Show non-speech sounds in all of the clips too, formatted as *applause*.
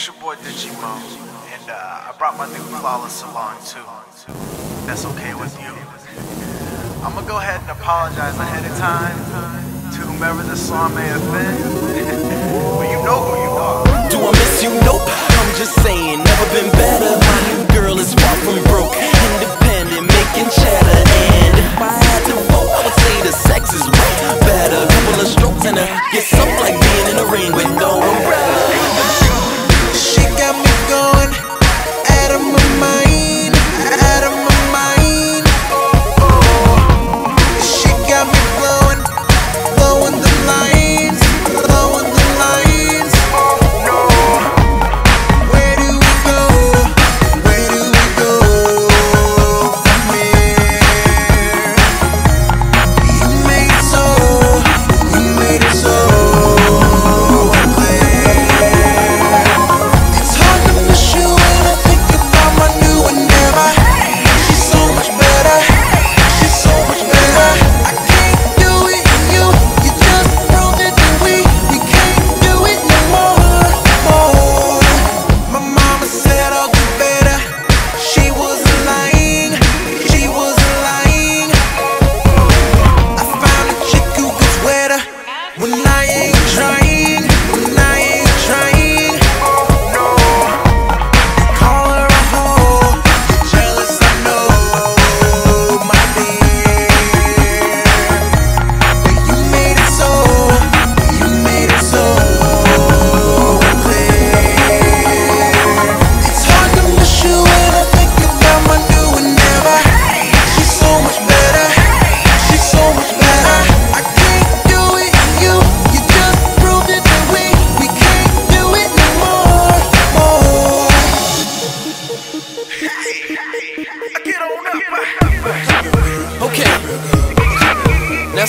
it's your boy Digi Mo, and uh, I brought my new Flawless along too. That's okay with you. I'm gonna go ahead and apologize ahead of time to whomever this song may offend. *laughs*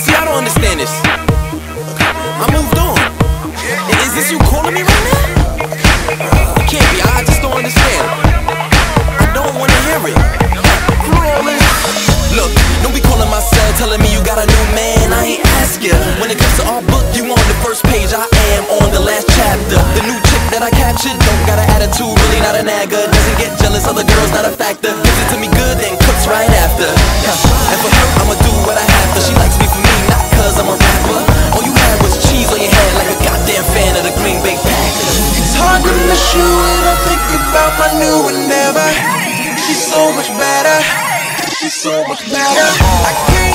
See, I don't understand this. I moved on. Is this you calling me right now? Uh, it can't be. I just don't understand. I don't wanna hear it. Crawling. Look, don't be calling my cell, telling me you got a new man. I ain't ask ya. When it comes to our book, you on the first page. I am on the last chapter. The new chick that I captured don't got an attitude, really not a nagger. Doesn't get jealous, other girls not a factor. you when I think about my new endeavor. She's so much better. She's so much better. I can't